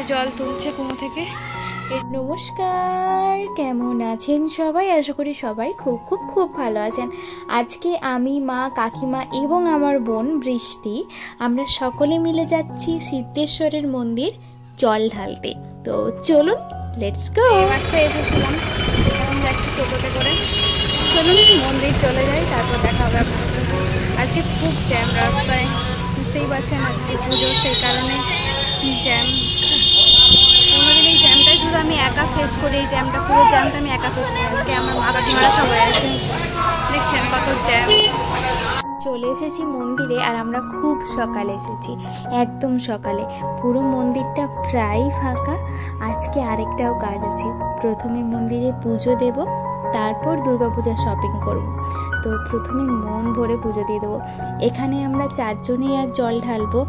যে জল তুলছে কুয়ো থেকে। নমস্কার কেমন আছেন সবাই? আশা করি সবাই খুব খুব খুব ভালো আছেন। আজকে আমি মা কাকিমা এবং আমার বোন বৃষ্টি আমরা সকলে মিলে যাচ্ছি সিদ্ধেশ্বরের মন্দির জল ঢালতে। তো চলুন লেটস গো এসেছিলাম এখন যাচ্ছি টোটোতে করে। চলুন মন্দির চলে যাই তারপর দেখা হবে আপনার আজকে খুব জ্যাম রাস্তায়। বুঝতেই পারছেন আজকে পুজো, সেই কারণে জ্যাম কোনোদিন এই জ্যামটাই শুধু আমি একা ফেস করি, এই জ্যামটা পুরো জ্যামটা আমি একা ফেস করি। আজকে আমার মা কাকিমারা সবাই আছে। দেখছেন কত জ্যাম চলে এসেছি মন্দিরে আর আমরা খুব সকালে এসেছি, একদম সকালে। পুরো মন্দিরটা প্রায় ফাঁকা। আজকে আরেকটাও কাজ আছে। প্রথমে মন্দিরে পুজো দেব তারপর দুর্গাপূজার শপিং করব। তো প্রথমে মন ভরে পুজো দিয়ে দেবো। এখানে আমরা চারজনেই আর জল ঢালবো।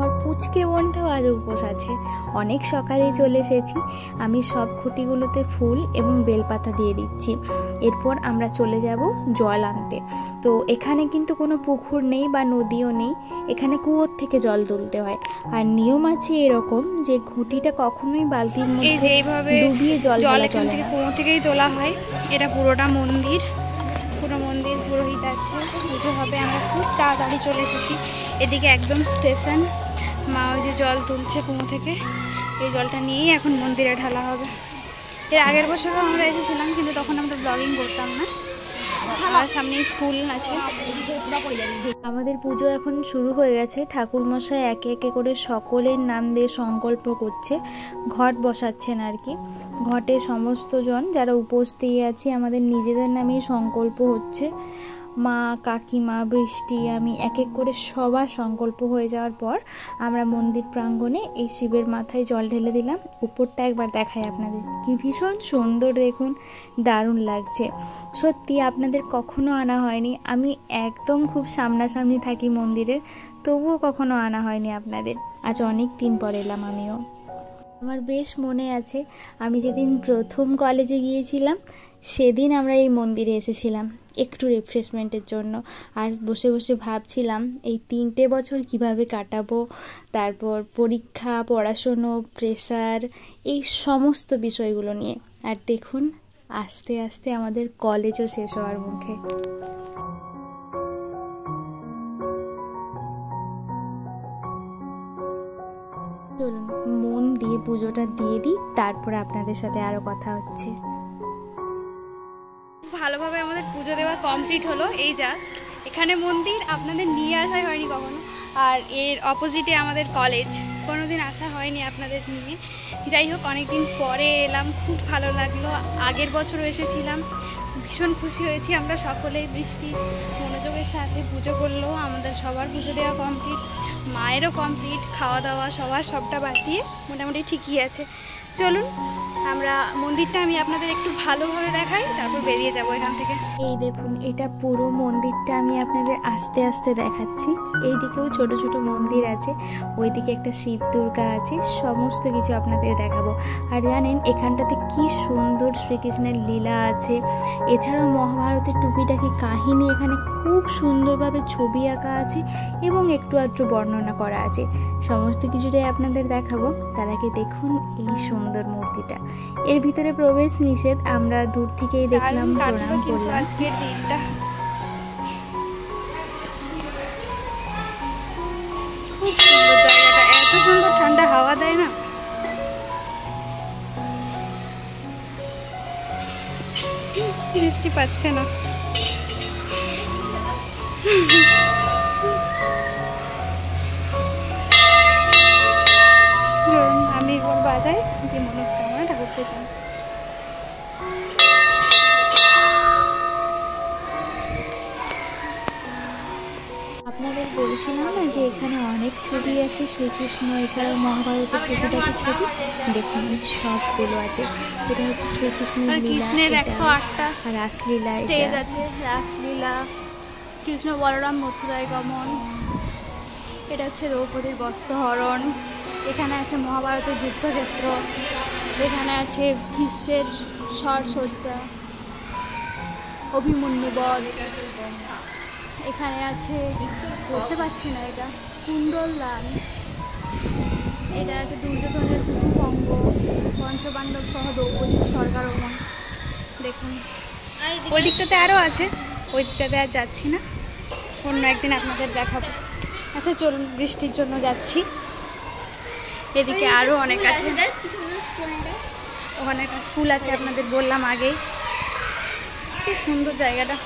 আমার পুচকে বোনটাও আজ উপোস আছে। অনেক সকালে চলে এসেছি। আমি সব খুঁটিগুলোতে ফুল এবং বেলপাতা দিয়ে দিচ্ছি। এরপর আমরা চলে যাব জল আনতে। তো এখানে কিন্তু কোনো পুকুর নেই বা নদীও নেই। এখানে কুয়োর থেকে জল তুলতে হয়। আর নিয়ম আছে এরকম যে ঘুঁটিটা কখনোই বালতির মধ্যে ডুবিয়ে জল জল এখান থেকে কুয়ো থেকেই তোলা হয়। এটা পুরোটা মন্দির। পুরো মন্দির পুরোহিত আছে। পুজো হবে, আমরা খুব তাড়াতাড়ি চলে এসেছি। এদিকে একদম স্টেশন। মা ওই যে জল তুলছে কুঁয়ো থেকে। এই জলটা নিয়েই এখন মন্দিরে ঢালা হবে। এর আগের বছরও আমরা এসেছিলাম, কিন্তু তখন আমরা ব্লগিং করতাম না। আর সামনে স্কুল আছে। আমাদের পুজো এখন শুরু হয়ে গেছে। ঠাকুর মশাই একে একে করে সকলের নাম দিয়ে সংকল্প করছে। ঘট বসাচ্ছেন আর কি। ঘটে সমস্ত জন যারা উপস্থিত আছে, আমাদের নিজেদের নামেই সংকল্প হচ্ছে। মা, কাকিমা, বৃষ্টি, আমি এক এক করে সবার সংকল্প হয়ে যাওয়ার পর আমরা মন্দির প্রাঙ্গণে এই শিবের মাথায় জল ঢেলে দিলাম। উপরটা একবার দেখাই আপনাদের। কি ভীষণ সুন্দর দেখুন, দারুণ লাগছে। সত্যি আপনাদের কখনো আনা হয়নি। আমি একদম খুব সামনাসামনি থাকি মন্দিরের, তবুও কখনো আনা হয়নি আপনাদের। আজ অনেক দিন পর এলাম আমিও। আমার বেশ মনে আছে, আমি যেদিন প্রথম কলেজে গিয়েছিলাম সেদিন আমরা এই মন্দিরে এসেছিলাম, একটু রিফ্রেশমেন্টের জন্য। আর বসে বসে ভাবছিলাম, এই তিনটে বছর কীভাবে কাটাবো? তারপর পরীক্ষা, পড়াশুনো প্রেশার এই সমস্ত বিষয়গুলো নিয়ে। আর দেখুন, আস্তে আস্তে আমাদের কলেজও শেষ হওয়ার মুখে। চলুন, মন দিয়ে পুজোটা দিয়ে দিই, তারপরে আপনাদের সাথে আরও কথা হচ্ছে। ভালোভাবে আমাদের পুজো দেওয়া কমপ্লিট হলো, এই জাস্ট এখানে মন্দির আপনাদের নিয়ে আসাই হয়নি কখনো, আর এর অপোজিটে আমাদের কলেজ কোনো দিন আসা হয়নি আপনাদের নিয়ে। যাই হোক, অনেকদিন পরে এলাম, খুব ভালো লাগল। আগের বছরও এসেছিলাম। ভীষণ খুশি হয়েছি আমরা সকলেই, বৃষ্টি, মনোযোগের সাথে পুজো করল, আমাদের সবার পুজো দেওয়া কমপ্লিট, মায়েরও কমপ্লিট, খাওয়া দাওয়া, সবার সবটা বাঁচিয়ে মোটামুটি ঠিকই আছে। চলুন আমরা মন্দিরটা আমি আপনাদের একটু ভালোভাবে দেখাই, তারপর বেরিয়ে যাব এখান থেকে। এই দেখুন, এটা পুরো মন্দিরটা আমি আপনাদের আস্তে আস্তে দেখাচ্ছি। এই দিকেও ছোট ছোট মন্দির আছে, ওইদিকে একটা শিব দুর্গা আছে, সমস্ত কিছু আপনাদের দেখাবো। আর জানেন, এখানটাতে কি সুন্দর শ্রীকৃষ্ণের লীলা আছে। এছাড়াও মহাভারতের টুকিটাকি কাহিনী এখানে খুব সুন্দরভাবে ছবি আঁকা আছে এবং একটু আধটু বর্ণনা করা আছে। সমস্ত কিছুটাই আপনাদের দেখাবো। তার আগে দেখুন এই সুন্দর মূর্তিটা। এর ভিতরে প্রবেশ নিষেধ। আমরা দূর থেকেই দেখলাম প্রণাম করলাম। আজকের দিনটা। খুব সুন্দর জায়গাটা। এত সুন্দর ঠান্ডা হাওয়া দেয় না? বৃষ্টি পাচ্ছে না। আমি একবার বাজাই যে মনস্কামনা ঠাকুরকে যাই আপনাদের বলছিলাম না যে এখানে অনেক ছবি আছে? শ্রীকৃষ্ণ এছাড়াও মহাভারতের টুকিটাকি ছবি। দেখুন এই সবগুলো আছে। এটা হচ্ছে শ্রীকৃষ্ণের কৃষ্ণের একশো আটটা রাসলীলা স্টেজ আছে। রাসলীলা কৃষ্ণ বলরাম মথুরায় গমন। এটা হচ্ছে দ্রৌপদীর বস্ত্রহরণ। এখানে আছে মহাভারতের যুদ্ধক্ষেত্র। এখানে আছে ভীষ্মের স্বরসজ্জা। অভিমন্যুবধ এখানে আছে বলতে পারছি না এটা কুণ্ডল দান এটা আছে দুর্যোধনের অঙ্গ পঞ্চপাণ্ডব সহ দ্রৌপদীর স্বর্গারোহণ। দেখুন। ওই দিকটাতে আরও আছে ওই দিকটাতে আর যাচ্ছি না। অন্য একদিন আপনাদের দেখাবো। আচ্ছা চলুন বৃষ্টির জন্য যাচ্ছি। এদিকে আরও অনেক আছে। ওখানে একটা স্কুল আছে আপনাদের বললাম আগেই। কি সুন্দর জায়গাটা।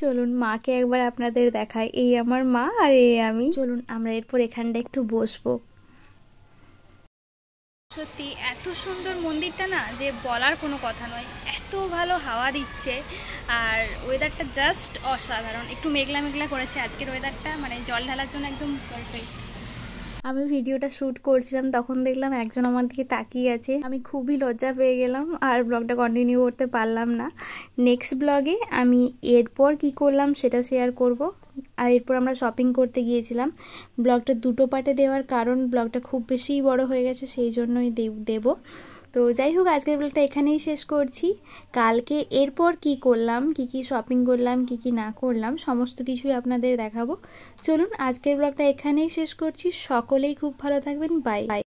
চলুন মাকে একবার আপনাদের দেখাই। এই আমার মা আর এই আমি। চলুন আমরা এরপর এখানটা একটু বসবো। সত্যি, এত সুন্দর মন্দিরটা না যে বলার কোনো কথা নয়। এত ভালো হাওয়া দিচ্ছে। আর ওয়েদারটা জাস্ট অসাধারণ। একটু মেঘলা মেঘলা করেছে আজকের ওয়েদারটা মানে জল ঢালার জন্য একদম পারফেক্ট আমি ভিডিওটা শ্যুট করছিলাম, তখন দেখলাম একজন আমার দিকে তাকিয়ে আছে। আমি খুবই লজ্জা পেয়ে গেলাম আর ব্লগটা কন্টিনিউ করতে পারলাম না। নেক্সট ব্লগে আমি এরপর কি করলাম সেটা শেয়ার করব। আর এরপর আমরা শপিং করতে গিয়েছিলাম। ব্লগটা দুটো পার্টে দেওয়ার কারণ ব্লগটা খুব বেশি বড় হয়ে গেছে, সেই জন্যই দেব। তো যাই হোক, আজকের ব্লগটা এখানেই শেষ করছি। কালকে এরপর কি করলাম, কি কি শপিং করলাম, কি কি না করলাম, সমস্ত কিছুই আপনাদের দেখাবো। চলুন, আজকের ব্লগটা এখানেই শেষ করছি। সকলেই খুব ভালো থাকবেন। Bye bye